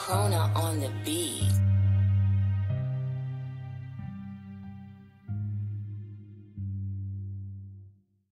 Krona on the beat.